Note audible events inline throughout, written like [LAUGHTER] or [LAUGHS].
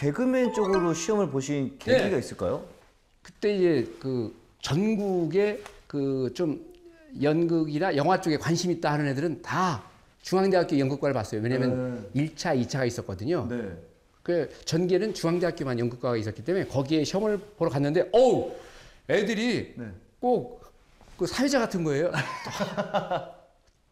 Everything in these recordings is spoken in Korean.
개그맨 쪽으로 시험을 보신 계기가 네. 있을까요? 그때 이제 그 전국에 그 좀 연극이나 영화 쪽에 관심 있다 하는 애들은 다 중앙대학교 연극과를 봤어요. 왜냐면 일 1차, 2차가 있었거든요. 네. 그 전기에는 중앙대학교만 연극과가 있었기 때문에 거기에 시험을 보러 갔는데 어우 애들이 네. 꼭그 사회자 같은 거예요. [LAUGHS]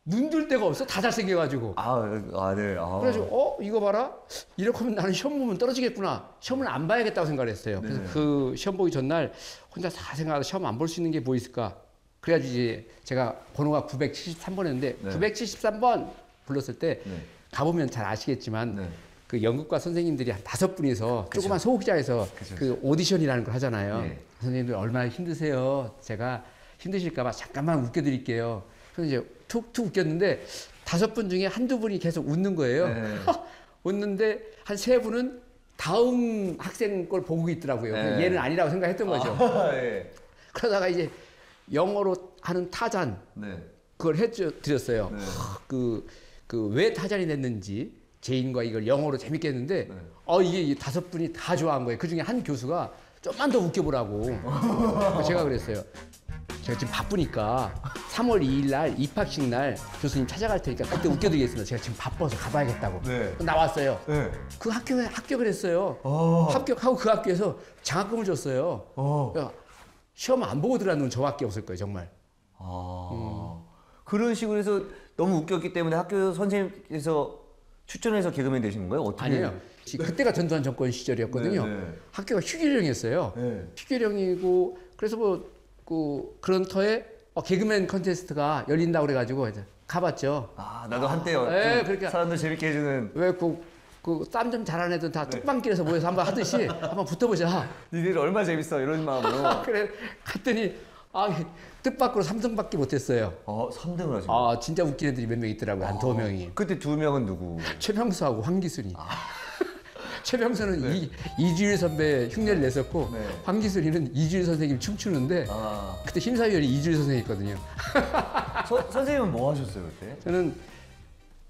눈들 데가 없어 다 잘생겨가지고. 아, 아, 네. 아. 그래가지고 어 이거 봐라 이렇게 하면 나는 시험 보면 떨어지겠구나 시험을 안 봐야겠다고 생각을 했어요. 그래서 네. 그 시험 보기 전날 혼자 다 생각하다 시험 안 볼 수 있는 게 뭐 있을까. 그래가지고 이제 제가 번호가 973번이었는데 네. 973번 불렀을 때 네. 가보면 잘 아시겠지만 네. 그 연극과 선생님들이 한 다섯 분이서 조그만 소극장에서 그쵸, 그 오디션이라는 걸 하잖아요. 네. 선생님들 얼마나 힘드세요? 제가 힘드실까봐 잠깐만 웃겨드릴게요. 그래서 이제 툭툭 웃겼는데 다섯 분 중에 한두 분이 계속 웃는 거예요. 네. [LAUGHS] 웃는데 한 세 분은 다음 학생 걸 보고 있더라고요. 네. 얘는 아니라고 생각했던 거죠. 아, [LAUGHS] 예. 그러다가 이제 영어로 하는 타잔 네. 그걸 해드렸어요. 네. 그, 그 왜 타잔이 됐는지 제인과 이걸 영어로 재밌게 했는데 네. 어 이게 이 다섯 분이 다 좋아한 거예요. 그 중에 한 교수가 좀만 더 웃겨보라고 [LAUGHS] 제가 그랬어요. 제가 지금 바쁘니까 3월 2일 날 입학식 날 교수님 찾아갈 테니까 그때 웃겨드리겠습니다. 제가 지금 바빠서 가봐야겠다고 네. 나왔어요. 네. 그 학교에 합격을 했어요. 어. 합격하고 그 학교에서 장학금을 줬어요. 어. 그러니까 시험 안 보고 들어간 놈 저밖에 없을 거예요, 정말. 아. 그런 식으로 해서 너무 웃겼기 때문에 학교 선생님께서 추천해서 개그맨 되신 건가요? 어떻게? 아니에요. 그때가 전두환 정권 시절이었거든요. 네, 네. 학교가 휴교령이었어요. 네. 휴교령이고 그래서 뭐 그 그런 터에 어, 개그맨 컨테스트가 열린다고 그래가지고 이제 가봤죠. 아, 나도 한때요. 네, 좀 그러니까. 사람들 재밌게 해주는 왜그그땀 좀 잘하는 애들 네. 다 뚝방길에서 모여서 한번 하듯이 [LAUGHS] 한번 붙어보자. 니들 얼마나 재밌어 이런 마음으로. [LAUGHS] 그래 갔더니 아 뜻밖으로 3등밖에 못했어요. 어, 3등을 하신 거예요? 아 진짜 웃긴 애들이 몇 명 있더라고요. 한두 명이. 그때 두 명은 누구? 최병수하고 황기순이. 아. 최병수는 이, 이주일 선배 흉내를 냈었고 네. 황기순이는 이주일 선생님 춤추는데 아. 그때 심사위원이 이주일 선생님이었거든요. 서, 선생님은 뭐 하셨어요 그때? 저는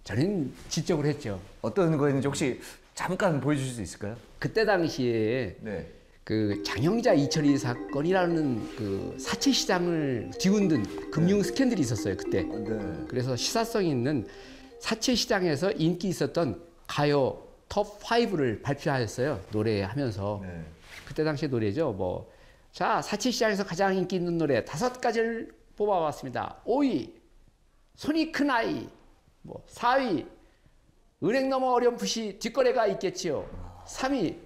저는 지적을 했죠. 어떤 거였는지 혹시 잠깐 보여주실 수 있을까요? 그때 당시에 네. 그 장영자 이철이 사건이라는 그 사채 시장을 뒤흔든 금융 스캔들이 있었어요 그때. 네. 그래서 시사성 있는 사채 시장에서 인기 있었던 가요 톱 5를 발표하였어요. 노래하면서. 네. 그때 당시 노래죠. 뭐 자 사채 시장에서 가장 인기 있는 노래 다섯 가지를 뽑아봤습니다. 5위 손이 큰 아이. 뭐 4위 은행 너머 어렴풋이 뒷거래가 있겠지요. 3위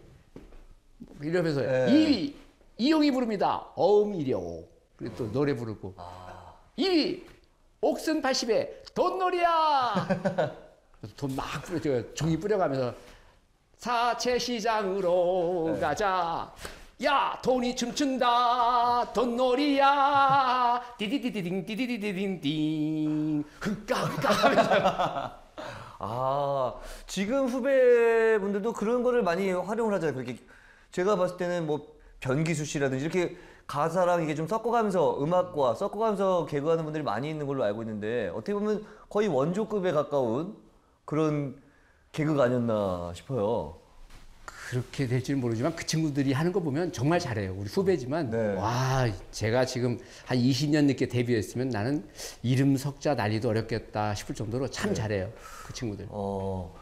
뭐 이러면서 네. 2위 이용이 부릅니다. 어음이려 그리고 또 노래 부르고. 2위 옥슨 80에 돈놀이야. 돈 막 뿌려 저 종이 뿌려가면서 사채 시장으로 가자. 야 돈이 춤춘다 돈놀이야. 디디디디딩 디디디디딩딩. 흑까 흑까 하면서. [LAUGHS] 아 지금 후배분들도 그런 거를 많이 활용을 하잖아요. 그렇게 제가 봤을 때는 뭐 변기수 씨라든지 이렇게 가사랑 이게 좀 섞어가면서 음악과 섞어가면서 개그하는 분들이 많이 있는 걸로 알고 있는데 어떻게 보면 거의 원조급에 가까운 그런 개그가 아니었나 싶어요. 그렇게 될지는 모르지만 그 친구들이 하는 거 보면 정말 잘해요. 우리 후배지만 네. 와 제가 지금 한 20년 늦게 데뷔했으면 나는 이름 석자 날리도 어렵겠다 싶을 정도로 참 잘해요. 그 친구들. 어